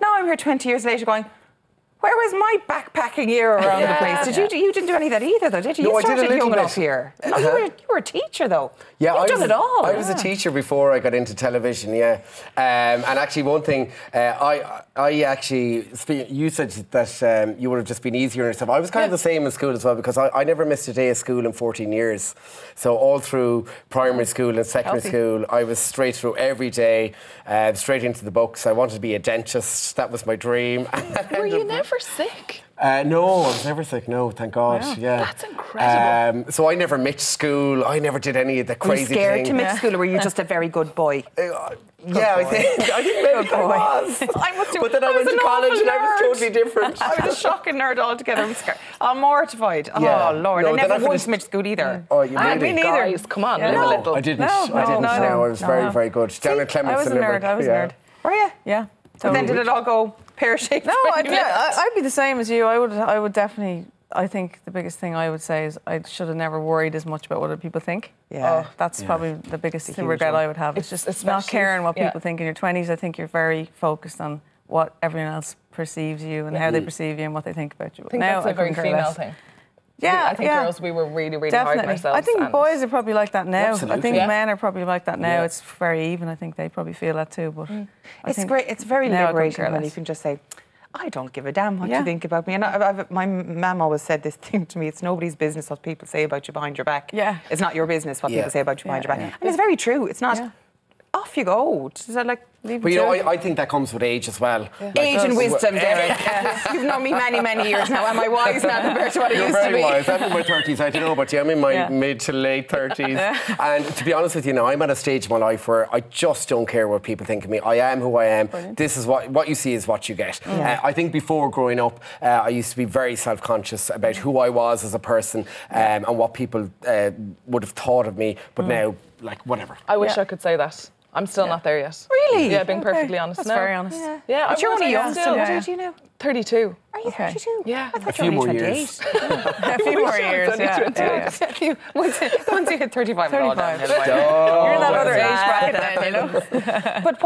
Now I'm here 20 years later going, where was my backpacking year around the place? Did you? You didn't do any of that either, though, did you? No, you I did a young bit. enough here. No, you, Uh-huh. were, you were a teacher, though. Yeah, You've I done was, it all. I was a teacher before I got into television. Yeah, um, and actually, one thing uh, I I actually you said that um, you would have just been easier on yourself. I was kind of the same in school as well because I, I never missed a day of school in 14 years. So all through primary school and secondary Healthy. school, I was straight through every day, uh, straight into the books. I wanted to be a dentist. That was my dream. Were you never sick? Uh, no, I was never sick. No, thank God. Wow, yeah, that's incredible. Um, so I never missed school. I never did any of the crazy. Were you crazy scared things. to mix school, or were you just a very good boy? Uh, yeah, I think I think maybe I was. I must do- but then I, I was went to college awful and I was totally different. I was a shocking nerd altogether. I'm scared. I'm mortified. Yeah. Oh, Lord. No, I never I once missed school either. Oh, you Ah, really? me neither. Guys, come on, live a No, little. I didn't. No, I no, didn't. no, No, no. I was very, No. very good. Down at Clements I was a nerd. I was a nerd. Were you? Yeah. But then did it all go pear shaped? No, I'd, yeah, I- I'd be the same as you. I would, I would definitely. I think the biggest thing I would say is I should have never worried as much about what other people think. Yeah. Oh, that's probably the biggest huge regret one. I would have. It's, It's just not caring what yeah. people think in your 20s. I think you're very focused on what everyone else perceives you and how they mm. perceive you and what they think about you. I think now that's a I very female less. thing. Yeah, I think yeah. girls, we were really, really hard on Definitely. ourselves. I think boys are probably like that now. I think Yeah. men are probably like that now. Yeah. It's very even. I think they probably feel that too. But mm. I It's great. It's very now I couldn't liberating when you can just say, I don't give a damn what Yeah. you think about me. And I, I've, my mum always said this thing to me: it's nobody's business what people say about you behind your back. Yeah. it's not your business what Yeah. people say about you behind Yeah, your back. yeah. And it's very true. It's not. Yeah. Off you go. Is like leave But you know, I, I think that comes with age as well. Like, Age and that's- wisdom, Deric. You've known me many, many years now. Am I wise now compared to what I You're used to be? very be? wise. I'm in my 30s. I don't know about you. I'm in my Yeah. mid to late 30s. and to be honest with you now, I'm at a stage in my life where I just don't care what people think of me. I am who I am. This is what what you see is what you get. Uh, I think before growing up, uh, I used to be very self conscious about who I was as a person um, and what people uh, would have thought of me. But now, like, whatever. I wish Yeah. I could say that. I'm still not there yet. Really? Yeah, being Okay. perfectly honest. That's no. very honest. Yeah. Yeah, but I you're only young still. still. Yeah. What age are you now? 32. Are you Okay. 32? Yeah. I thought A few you were more only years. 28. a few more years. only Yeah, yeah, yeah. Once, once you hit 35, we're all 35. downhill. You're in that other age bracket then, you know. But